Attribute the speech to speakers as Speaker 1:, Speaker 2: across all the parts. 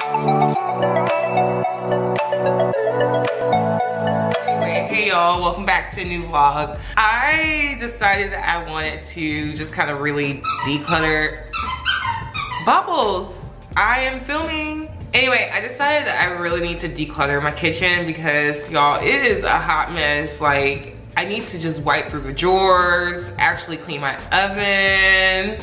Speaker 1: Hey y'all, welcome back to a new vlog. I decided that I wanted to just kind of really declutter bubbles. I am filming. Anyway, I decided that I really need to declutter my kitchen because y'all, it is a hot mess. Like, I need to just wipe through the drawers, actually clean my oven,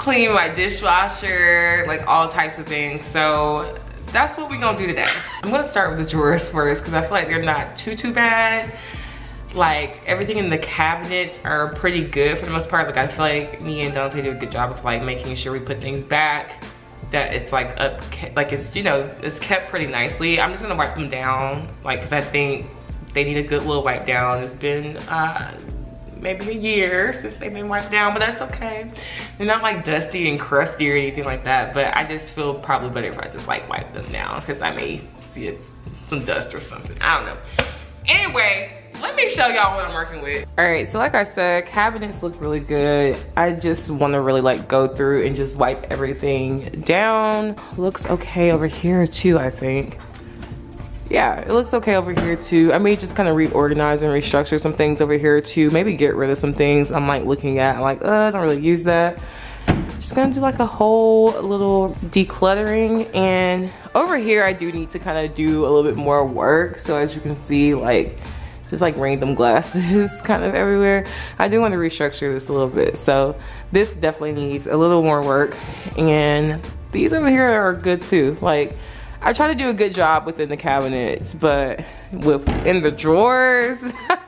Speaker 1: clean my dishwasher, like all types of things. So that's what we're gonna do today. I'm gonna start with the drawers first because I feel like they're not too, too bad. Like everything in the cabinets are pretty good for the most part. Like I feel like me and Dante do a good job of like making sure we put things back that it's like up, like it's, you know, it's kept pretty nicely. I'm just gonna wipe them down, like, cause I think they need a good little wipe down. It's been uh, maybe a year since they've been wiped down, but that's okay. They're not like dusty and crusty or anything like that, but I just feel probably better if I just like wipe them down because I may see it, some dust or something. I don't know. Anyway, let me show y'all what I'm working with. All right, so like I said, cabinets look really good. I just wanna really like go through and just wipe everything down. Looks okay over here too, I think yeah, it looks okay over here too. I may just kind of reorganize and restructure some things over here too. Maybe get rid of some things I'm like looking at I'm like, uh, I don't really use that. Just gonna do like a whole little decluttering. And over here, I do need to kind of do a little bit more work. So as you can see, like, just like random glasses kind of everywhere. I do want to restructure this a little bit. So this definitely needs a little more work. And these over here are good too. Like, I try to do a good job within the cabinets, but within the drawers,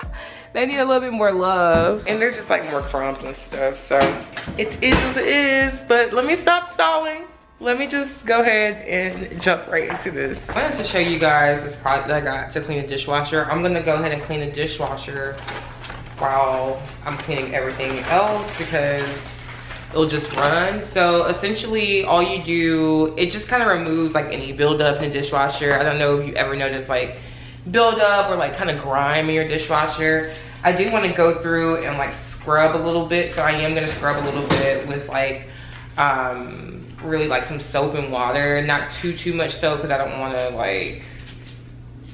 Speaker 1: they need a little bit more love. And there's just like more crumbs and stuff, so it is as it is. But let me stop stalling. Let me just go ahead and jump right into this. I wanted to show you guys this product that I got to clean the dishwasher. I'm gonna go ahead and clean the dishwasher while I'm cleaning everything else because it'll just run. So essentially all you do, it just kind of removes like any buildup in the dishwasher. I don't know if you ever noticed like buildup or like kind of grime in your dishwasher. I do want to go through and like scrub a little bit. So I am going to scrub a little bit with like um, really like some soap and water. Not too, too much soap because I don't want to like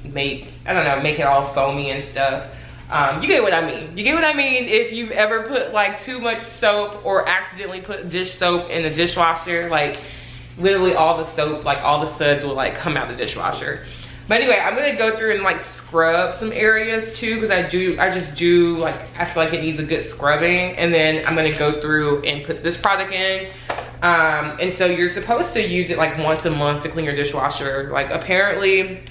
Speaker 1: make, I don't know, make it all foamy and stuff. Um, you get what I mean. You get what I mean if you've ever put like too much soap or accidentally put dish soap in the dishwasher, like literally all the soap, like all the suds will like come out the dishwasher. But anyway, I'm gonna go through and like scrub some areas too because I do, I just do like, I feel like it needs a good scrubbing. And then I'm gonna go through and put this product in. Um, and so you're supposed to use it like once a month to clean your dishwasher. Like apparently,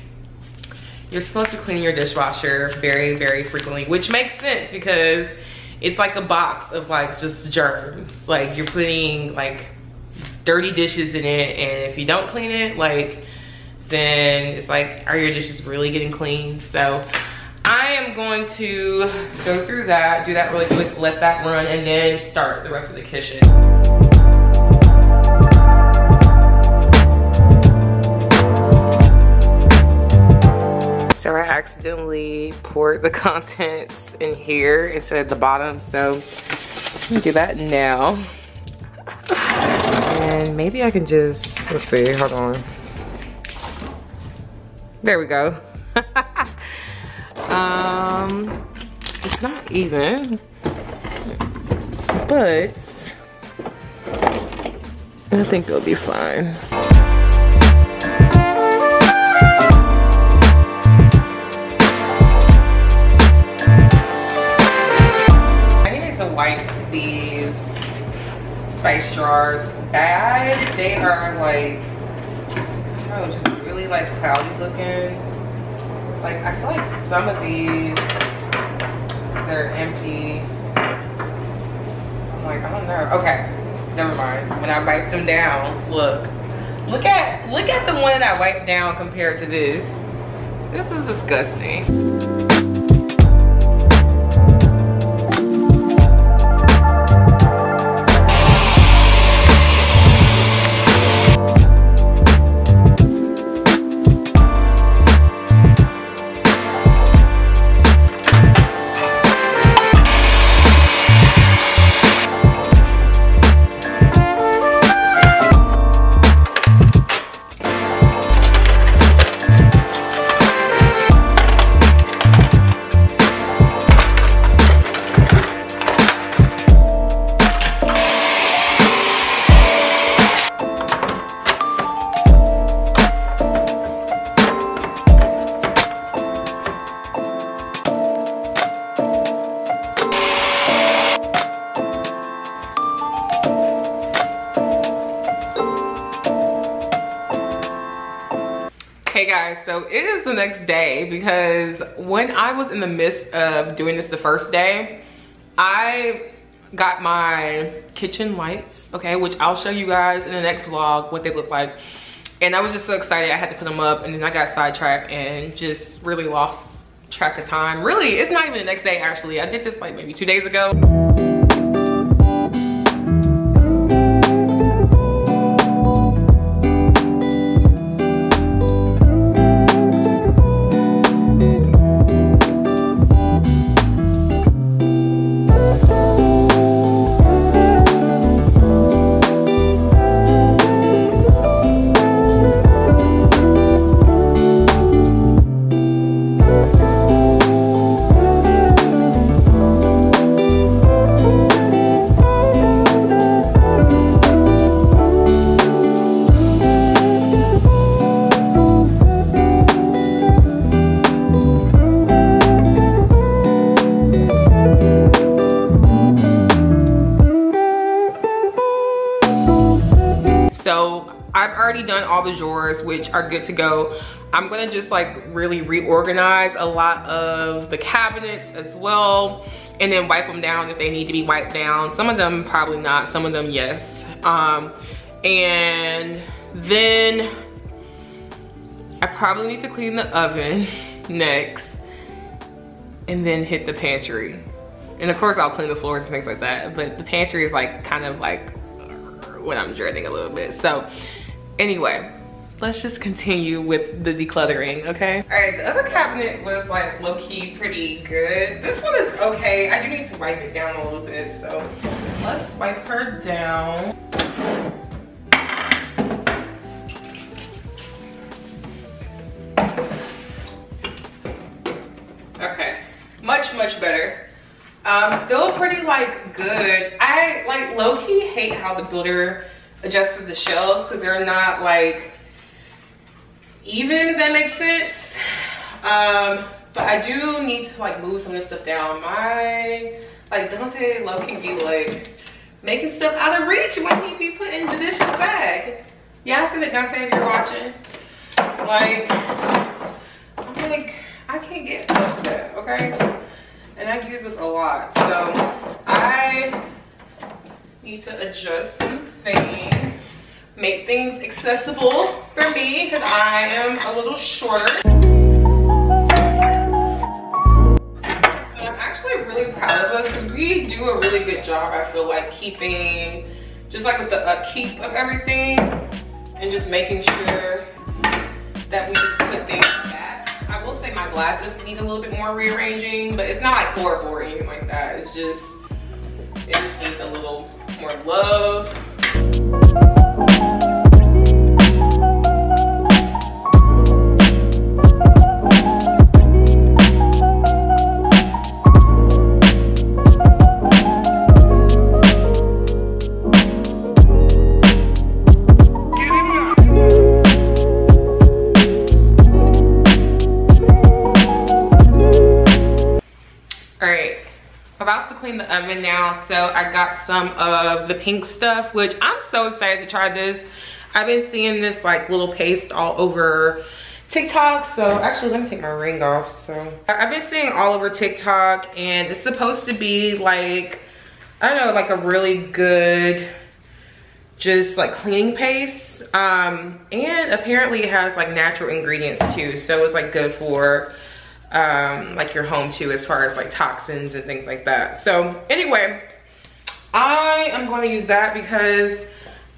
Speaker 1: you're supposed to clean your dishwasher very, very frequently, which makes sense because it's like a box of like just germs. Like you're putting like dirty dishes in it and if you don't clean it, like then it's like, are your dishes really getting clean? So I am going to go through that, do that really quick, let that run, and then start the rest of the kitchen. Accidentally poured the contents in here instead of the bottom. So do that now. And maybe I can just, let's see, hold on. There we go. um, it's not even, but I think it'll be fine. Spice jars bad. They are like, I don't know, just really like cloudy looking. Like, I feel like some of these, they're empty. I'm like, I don't know. Okay, never mind. When I wipe them down, look. Look at, look at the one that I wiped down compared to this. This is disgusting. Hey guys, so it is the next day because when I was in the midst of doing this the first day, I got my kitchen lights, okay, which I'll show you guys in the next vlog what they look like. And I was just so excited I had to put them up and then I got sidetracked and just really lost track of time. Really, it's not even the next day actually. I did this like maybe two days ago. Good to go. I'm gonna just like really reorganize a lot of the cabinets as well and then wipe them down if they need to be wiped down. Some of them probably not, some of them yes. Um, and then I probably need to clean the oven next and then hit the pantry. And of course I'll clean the floors and things like that, but the pantry is like kind of like what I'm dreading a little bit. So Anyway, let's just continue with the decluttering, okay? All right, the other cabinet was like low-key pretty good. This one is okay. I do need to wipe it down a little bit, so let's wipe her down. Okay, much, much better. Um, still pretty like good. I like low-key hate how the builder adjusted the shelves because they're not like even, if that makes sense. Um, but I do need to like move some of this stuff down. My, like Dante Low can be like making stuff out of reach when he be putting the dishes back. Yeah, I see that Dante if you're watching. Like, I'm like, I can't get close to that, okay? And I use this a lot. So I need to adjust some things, make things accessible for me because I am a little shorter. I'm actually really proud of us because we do a really good job, I feel like, keeping, just like with the upkeep of everything and just making sure that we just put things back. I will say my glasses need a little bit more rearranging, but it's not like horrible or anything like that. It's just, it just needs a little more love. So i got some of the pink stuff which i'm so excited to try this. I've been seeing this like little paste all over tiktok so actually let me take my ring off so. I've been seeing all over tiktok and it's supposed to be like i don't know like a really good just like cleaning paste um and apparently it has like natural ingredients too so it's like good for um, like your home too as far as like toxins and things like that. So anyway, I am going to use that because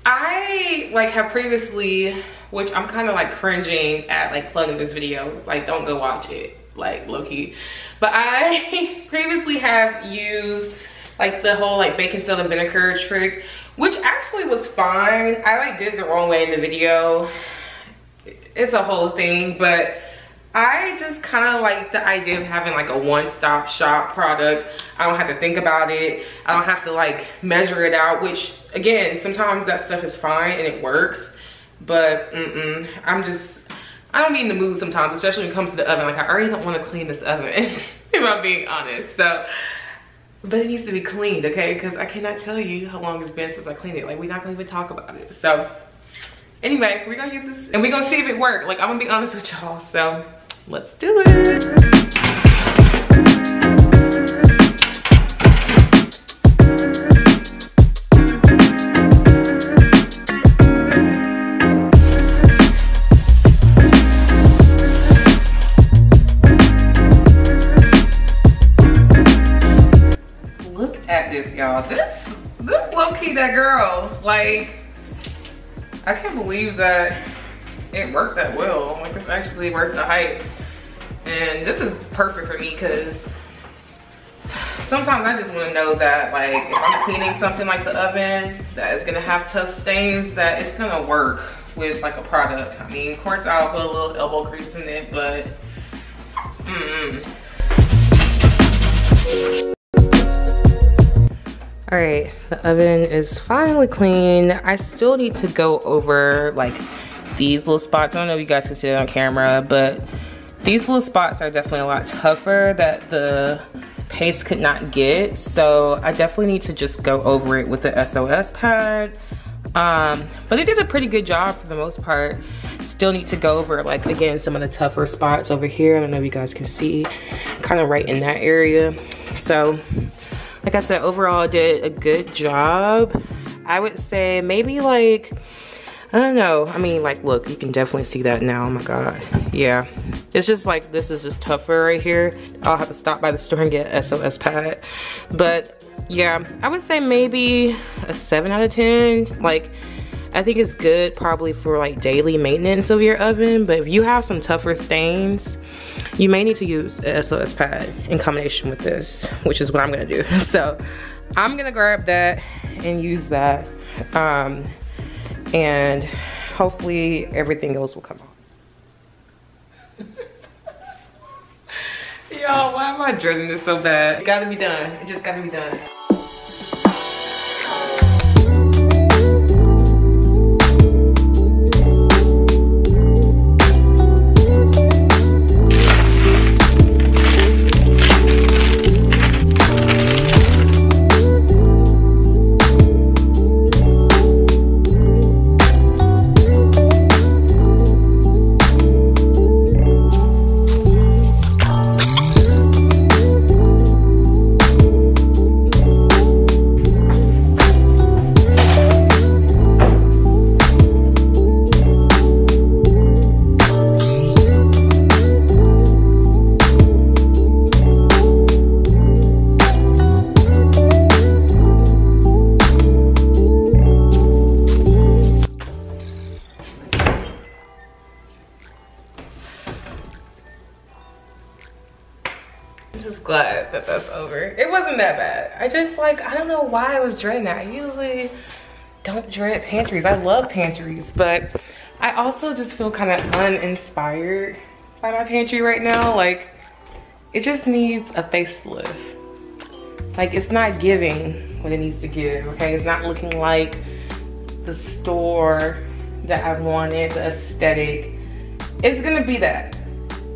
Speaker 1: I like have previously, which I'm kind of like cringing at like plugging this video, like don't go watch it, like low key. But I previously have used like the whole like baking soda vinegar trick, which actually was fine. I like did it the wrong way in the video. It's a whole thing, but I just kind of like the idea of having like a one-stop shop product. I don't have to think about it. I don't have to like measure it out, which again, sometimes that stuff is fine and it works. But mm-mm, I'm just, I don't in the mood sometimes, especially when it comes to the oven. Like I already don't want to clean this oven, if I'm being honest. So, but it needs to be cleaned, okay? Because I cannot tell you how long it's been since I cleaned it. Like we're not gonna even talk about it. So Anyway, we're gonna use this and we're gonna see if it worked. Like I'm gonna be honest with y'all, so let's do it. Look at this, y'all. This, this low-key that girl. Like, I can't believe that it worked that well. Like, it's actually worth the hype. And this is perfect for me because sometimes I just want to know that like if I'm cleaning something like the oven that is gonna have tough stains that it's gonna work with like a product. I mean, of course I'll put a little elbow grease in it, but mm -mm. All right, the oven is finally clean. I still need to go over like these little spots. I don't know if you guys can see it on camera, but these little spots are definitely a lot tougher that the paste could not get. So I definitely need to just go over it with the SOS pad. Um, but they did a pretty good job for the most part. Still need to go over like again, some of the tougher spots over here. I don't know if you guys can see, kind of right in that area. So like I said, overall did a good job. I would say maybe like, I don't know. I mean, like, look, you can definitely see that now. Oh my God. Yeah. It's just like, this is just tougher right here. I'll have to stop by the store and get SOS pad. But yeah, I would say maybe a seven out of 10. Like, I think it's good probably for like daily maintenance of your oven. But if you have some tougher stains, you may need to use a SOS pad in combination with this, which is what I'm gonna do. So I'm gonna grab that and use that. Um, and hopefully everything else will come out. Y'all, why am I dreading this so bad? It gotta be done. It just gotta be done. Just like, I don't know why I was dreading that. I usually don't dread pantries. I love pantries, but I also just feel kind of uninspired by my pantry right now. Like, it just needs a facelift. Like, it's not giving what it needs to give, okay? It's not looking like the store that I wanted, the aesthetic. It's gonna be that.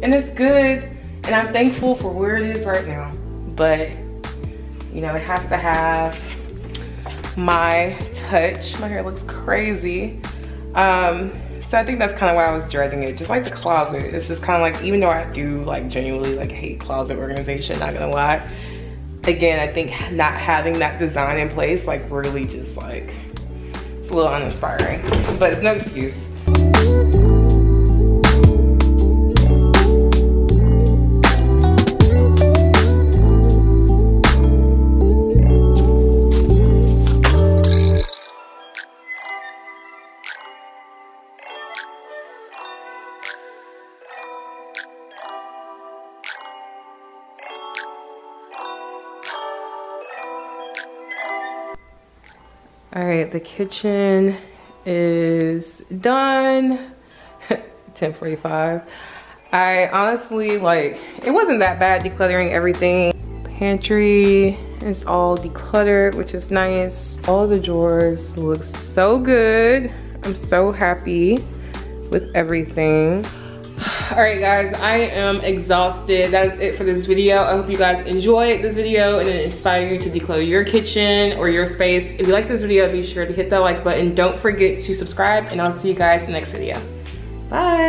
Speaker 1: And it's good and I'm thankful for where it is right now. But, you know, it has to have my touch. My hair looks crazy. Um, so I think that's kind of why I was dreading it. Just like the closet. It's just kind of like, even though I do like genuinely like hate closet organization, not gonna lie. Again, I think not having that design in place like really just like, it's a little uninspiring. But it's no excuse. All right, the kitchen is done. 1045. I honestly like, it wasn't that bad decluttering everything. Pantry is all decluttered, which is nice. All the drawers look so good. I'm so happy with everything. all right guys, I am exhausted. That is it for this video. I hope you guys enjoyed this video and it inspired you to declutter your kitchen or your space. If you like this video, be sure to hit that like button. Don't forget to subscribe and I'll see you guys in the next video. Bye.